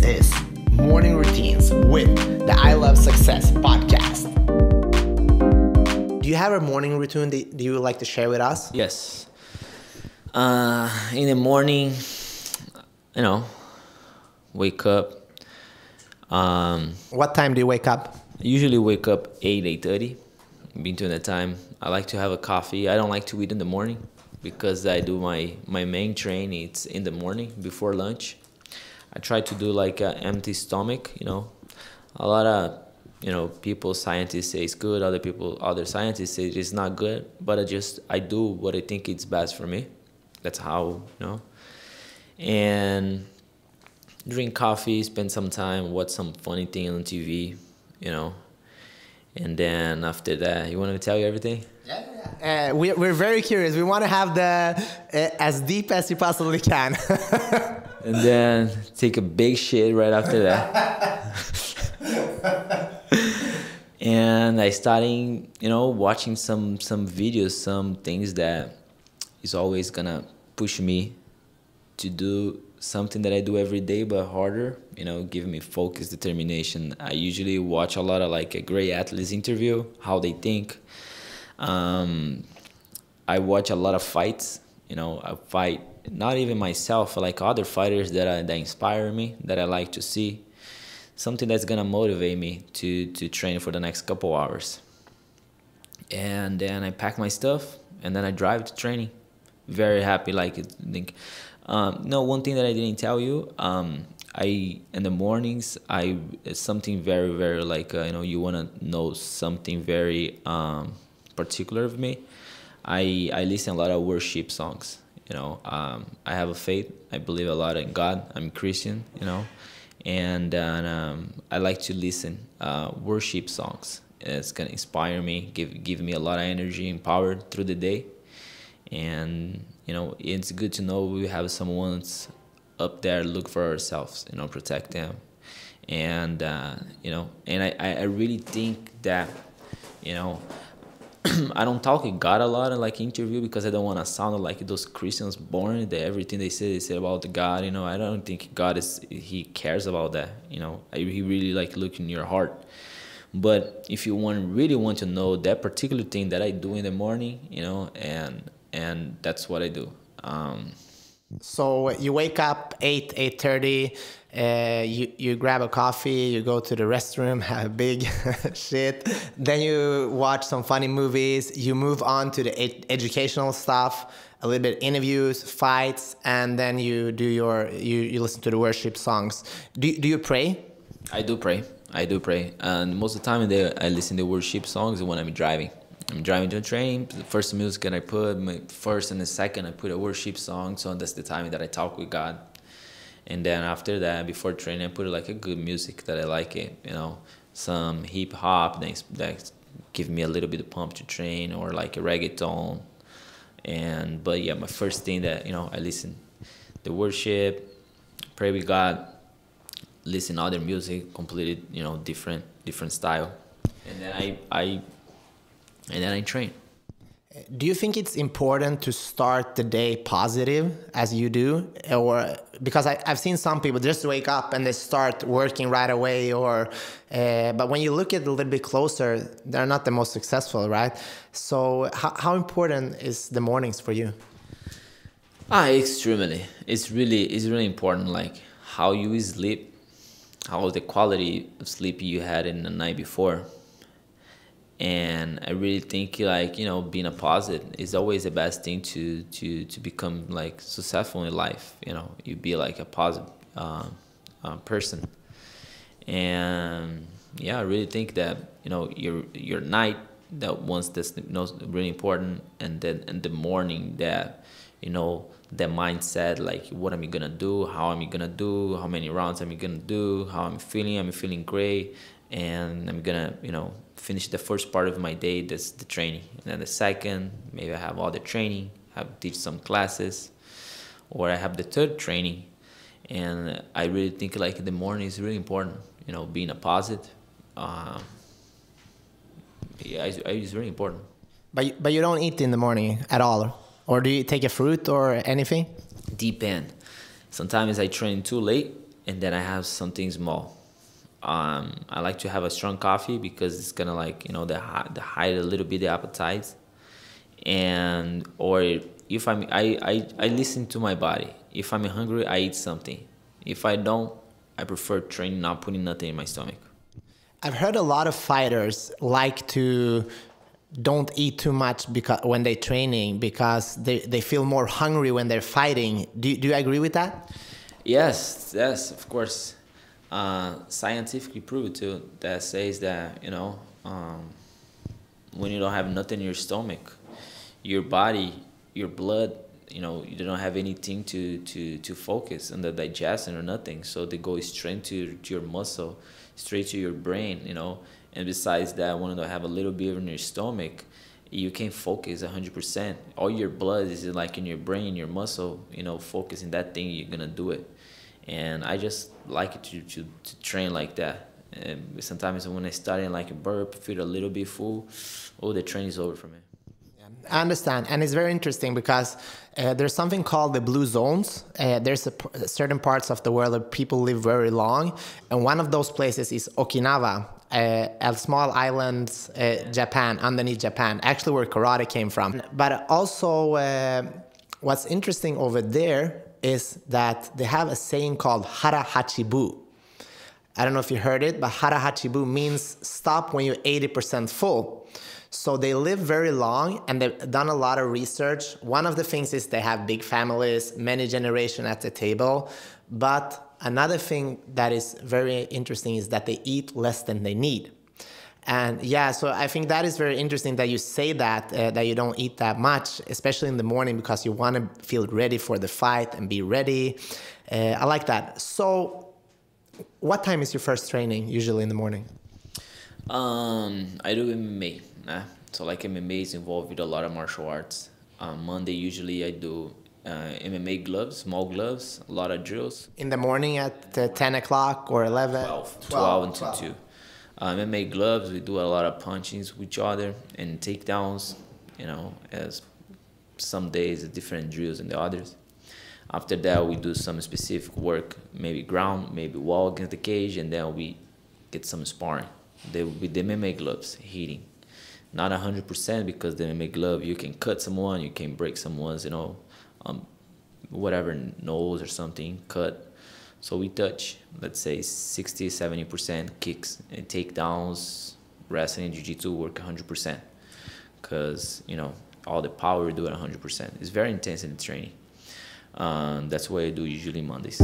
This is Morning Routines with the I Love Success podcast. Do you have a morning routine that you would like to share with us? Yes. Uh, in the morning, you know, wake up. Um, What time do you wake up? I usually wake up eight eight thirty. Between the time, I like to have a coffee. I don't like to eat in the morning because I do my my main train. It's in the morning before lunch. I try to do like an empty stomach. You know, a lot of you know people scientists say it's good. Other people, other scientists say it's not good. But I just I do what I think it's best for me. That's how you know. And drink coffee, spend some time, watch some funny thing on TV, you know. And then after that, you want to tell you everything? Yeah, Uh, we, we're very curious. We want to have the uh, as deep as you possibly can. And then take a big shit right after that. and I starting, you know, watching some some videos, some things that is always gonna push me to do something that I do every day but harder, you know, giving me focus, determination. I usually watch a lot of like a great athletes interview, how they think. Um, I watch a lot of fights, you know, I fight not even myself, like other fighters that I, that inspire me, that I like to see. Something that's gonna motivate me to to train for the next couple hours. And then I pack my stuff and then I drive to training. Very happy, like think. Um, no, one thing that I didn't tell you, um, I in the mornings I something very very like uh, you know you wanna know something very um, particular of me. I I listen a lot of worship songs. You know, um, I have a faith. I believe a lot in God. I'm Christian. You know, and um, I like to listen uh, worship songs. It's gonna inspire me, give give me a lot of energy and power through the day, and you know it's good to know we have someone's up there look for ourselves. You know, protect them, and uh, you know, and I I really think that you know I don't talk God a lot in like interview because I don't want to sound like those Christians born that everything they say they say about God. You know, I don't think God is He cares about that. You know, He really like look in your heart. But if you want really want to know that particular thing that I do in the morning, you know, and and that's what I do. Um, so you wake up eight eight thirty. Uh, you you grab a coffee. You go to the restroom, have a big shit. Then you watch some funny movies. You move on to the ed- educational stuff, a little bit interviews, fights, and then you do your you, you listen to the worship songs. Do do you pray? I do pray. I do pray, and most of the time they, I listen to worship songs when I'm driving. I'm driving to a train. The first music that I put, my first and the second, I put a worship song. So that's the time that I talk with God. And then after that, before training, I put like a good music that I like it. You know, some hip hop that that give me a little bit of pump to train, or like a reggaeton. And but yeah, my first thing that you know I listen, the worship, pray with God, listen other music, completely you know different different style, and then I I and then I train. Do you think it's important to start the day positive as you do, or because I, have seen some people just wake up and they start working right away, or uh, but when you look at it a little bit closer, they're not the most successful, right? So how, how important is the mornings for you? Ah, extremely. It's really it's really important. Like how you sleep, how the quality of sleep you had in the night before and I really think like you know being a positive is always the best thing to to to become like successful in life. You know, you be like a positive uh, uh, person, and yeah, I really think that you know your your night that once that's you know, really important, and then in the morning that you know the mindset like what am I gonna do, how am I gonna do, how many rounds am I gonna do, how am I'm feeling, I'm feeling great, and I'm gonna you know finish the first part of my day that's the training. And then the second maybe i have all the training have teach some classes or i have the third training. And i really think like the morning is really important you know being a positive. Um, yeah it's, it's really important. But but you don't eat in the morning at all? Or do you take a fruit or anything? Depend. Sometimes i train too late and then I have something small. Um, I like to have a strong coffee because it's gonna like you know the the hide a little bit the appetite, and or if I'm I, I I listen to my body. If I'm hungry, I eat something. If I don't, I prefer training, not putting nothing in my stomach. I've heard a lot of fighters like to don't eat too much because when they're training because they, they feel more hungry when they're fighting. Do, do you agree with that? Yes, yes, of course. Uh, scientifically proven too that says that you know um, when you don't have nothing in your stomach, your body, your blood, you know, you don't have anything to to to focus on the digestion or nothing. So they go straight to to your muscle, straight to your brain, you know. And besides that, when you have a little bit in your stomach, you can't focus 100%. All your blood is like in your brain, your muscle, you know, focusing that thing, you're gonna do it and I just like to, to, to train like that. And sometimes when I start in like a burp, feel a little bit full, oh, the training is over for me. I understand, and it's very interesting because uh, there's something called the blue zones. Uh, there's a, certain parts of the world where people live very long, and one of those places is Okinawa, uh, a small island, uh, Japan, underneath Japan, actually where karate came from. But also, uh, what's interesting over there is that they have a saying called hara hachibu. I don't know if you heard it, but hara hachibu means stop when you're 80% full. So they live very long and they've done a lot of research. One of the things is they have big families, many generations at the table. But another thing that is very interesting is that they eat less than they need. And yeah, so I think that is very interesting that you say that uh, that you don't eat that much, especially in the morning, because you want to feel ready for the fight and be ready. Uh, I like that. So, what time is your first training usually in the morning? Um, I do MMA. Nah. So like MMA is involved with a lot of martial arts. Um, Monday usually I do uh, MMA gloves, small gloves, a lot of drills. In the morning at uh, 10 o'clock or 11? 12. 12, 12 and 12. 2. Um, MMA gloves, we do a lot of punchings with each other and takedowns, you know, as some days different drills than the others. After that, we do some specific work, maybe ground, maybe wall against the cage, and then we get some sparring. They with the MMA gloves, hitting. Not 100% because the MMA glove, you can cut someone, you can break someone's, you know, um, whatever nose or something, cut so we touch, let's say 60, 70% kicks and takedowns, wrestling and jiu-jitsu work 100% because, you know, all the power we do at 100%. It's very intense in the training. Um, that's what I do usually Mondays.